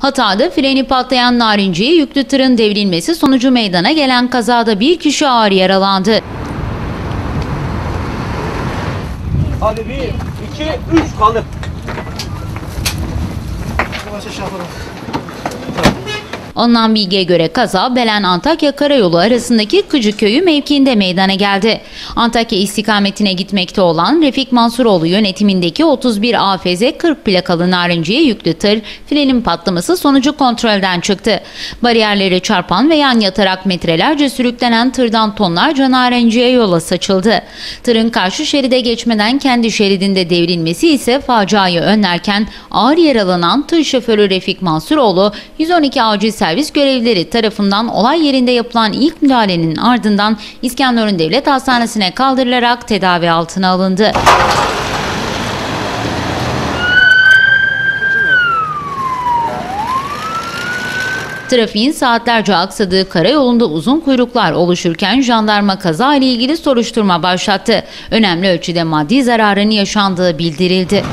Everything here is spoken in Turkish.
Hatay'da freni patlayan narinciye yüklü tırın devrilmesi sonucu meydana gelen kazada bir kişi ağır yaralandı. Hadi bir, iki, üç kaldır. Alınan bilgiye göre kaza Belen Antakya Karayolu arasındaki Kıcı Köyü mevkiinde meydana geldi. Antakya istikametine gitmekte olan Refik Mansuroğlu yönetimindeki 31 AFZ 40 plakalı narinciye yüklü tır frenin patlaması sonucu kontrolden çıktı. Bariyerleri çarpan ve yan yatarak metrelerce sürüklenen tırdan tonlarca narinciye yola saçıldı. Tırın karşı şeride geçmeden kendi şeridinde devrilmesi ise faciayı önlerken ağır yaralanan tır şoförü Refik Mansuroğlu 112 acil servis görevlileri tarafından olay yerinde yapılan ilk müdahalenin ardından İskenderun Devlet Hastanesi'ne kaldırılarak tedavi altına alındı. Trafiğin saatlerce aksadığı karayolunda uzun kuyruklar oluşurken jandarma kaza ile ilgili soruşturma başlattı. Önemli ölçüde maddi zararın yaşandığı bildirildi.